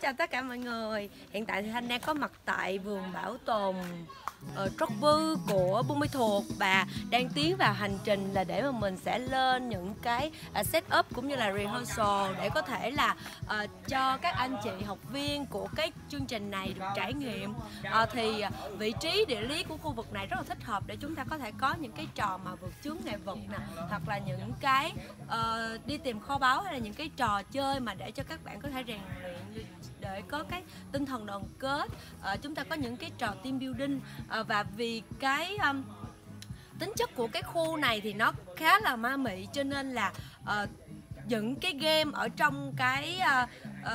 Chào tất cả mọi người. Hiện tại thì Thanh đang có mặt tại vườn bảo tồn uh, bư của Buôn Ma Thuột Và đang tiến vào hành trình là để mà mình sẽ lên những cái uh, setup cũng như là rehearsal Để có thể là uh, cho các anh chị học viên của cái chương trình này được trải nghiệm. Uh, Thì uh, vị trí địa lý của khu vực này rất là thích hợp để chúng ta có thể có những cái trò mà vượt chướng nghệ vật nè Hoặc là những cái uh, đi tìm kho báu hay là những cái trò chơi mà để cho các bạn có thể rèn luyện có cái tinh thần đoàn kết. À, chúng ta có những cái trò team building. À, và vì cái um, tính chất của cái khu này thì nó khá là ma mị cho nên là uh, những cái game ở trong cái uh,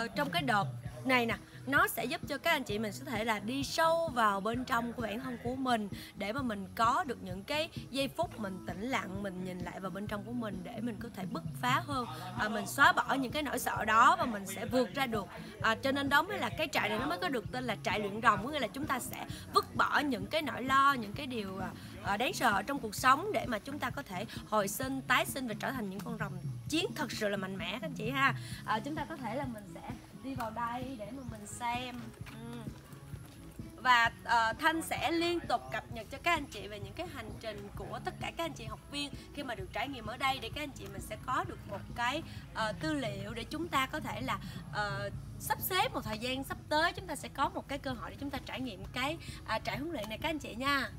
uh, trong cái đợt này nè nó sẽ giúp cho các anh chị mình có thể là đi sâu vào bên trong của bản thân của mình để mà mình có được những cái giây phút mình tĩnh lặng mình nhìn lại vào bên trong của mình để mình có thể bứt phá hơn. À, mình xóa bỏ những cái nỗi sợ đó và mình sẽ vượt ra được. À, cho nên đó mới là cái trại này nó mới có được tên là trại luyện rồng. Có nghĩa là chúng ta sẽ vứt bỏ những cái nỗi lo những cái điều à, à đáng sợ trong cuộc sống để mà chúng ta có thể hồi sinh tái sinh và trở thành những con rồng chiến thật sự là mạnh mẽ các anh chị ha. À, chúng ta có thể là mình sẽ đi vào đây để mà mình xem. Ừ. và uh, Thanh sẽ liên tục cập nhật cho các anh chị về những cái hành trình của tất cả các anh chị học viên khi mà được trải nghiệm ở đây để các anh chị mình sẽ có được một cái uh, tư liệu để chúng ta có thể là uh, sắp xếp một thời gian sắp tới. Chúng ta sẽ có một cái cơ hội để chúng ta trải nghiệm cái uh, trải huấn luyện này các anh chị nha.